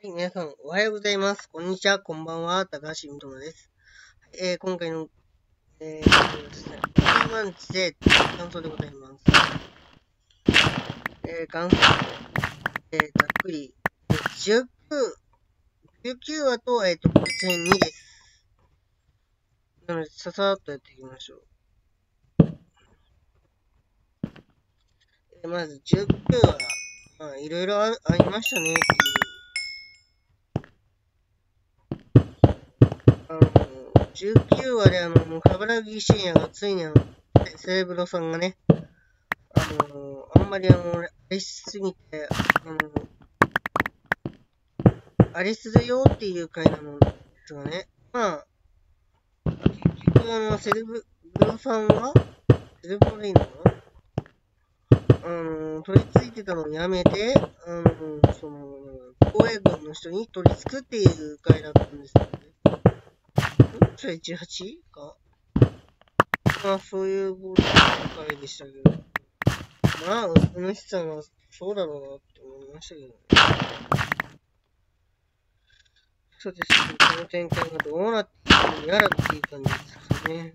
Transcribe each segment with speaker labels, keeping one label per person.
Speaker 1: はい、皆さん、おはようございます。こんにちは、こんばんは、高橋みともです。えー、今回の、えー、ですね、マンチで感想でございます。えー、感想、えー、ざっくり、19、19話と、えっ、ー、と、別編2です。なので、ささっとやっていきましょう。え、まず、19話、まあ、いろいろありましたね、っていうあの、19話であの、カブラギ深夜がついにあの、セレブロさんがね、あの、あんまりあの、あれしすぎて、あの、あれするよっていう回なのですがね、まあ、結局あの、セレブロさんは、セレブロでいいのかなあの、取り付いてたのをやめて、あの、その、公営軍の人に取り付くっていう回だったんですよ。それ 18? かまあ、そういうボール回でしたけど。まあ、うのしさはそうだろうなって思いましたけどね。そうですね。この展開がどうなっていくのやらっていう感じですかね。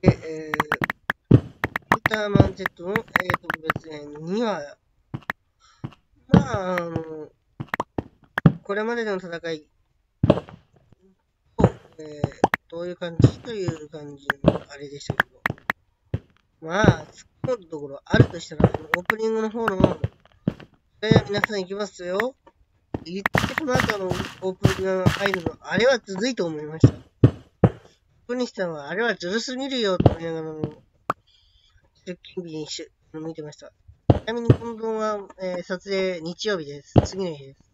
Speaker 1: で、えー、ウルターマン Z の、えー、特別編には、まあ、あの、これまでの戦いと、えー、どういう感じという感じのあれでしたけど。まあ、突っ込むところあるとしたら、オープニングの方の、えー、皆さん行きますよ。言ってその後のオープニングが入るの、あれはずるいと思いました。小西さんは、あれはずるすぎるよと思いながらの、出勤日にし見てました。ちなみにこの動画、えー、撮影日曜日です。次の日です。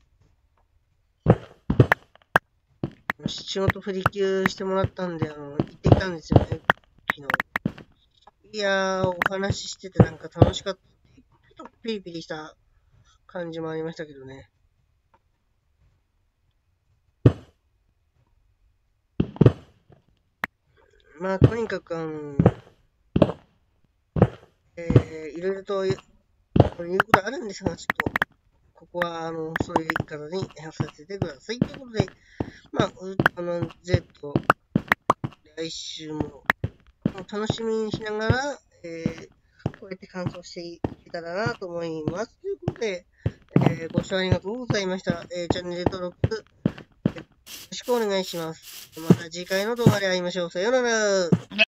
Speaker 1: 仕事振り休してもらったんで、あの、行ってきたんですよね、昨日。いやー、お話ししててなんか楽しかった。ちょっとピリピリした感じもありましたけどね。まあ、とにかく、あの、えー、いろいろと言うことあるんですが、ちょっと、ここは、あの、そういう言い方にさせてください。ということで、まあ、ウルトラマン Z、来週も楽しみにしながら、えー、こうやって感想していけたらなと思います。ということで、えー、ご視聴ありがとうございました。えー、チャンネル登録、よろしくお願いします。また次回の動画で会いましょう。さようなら。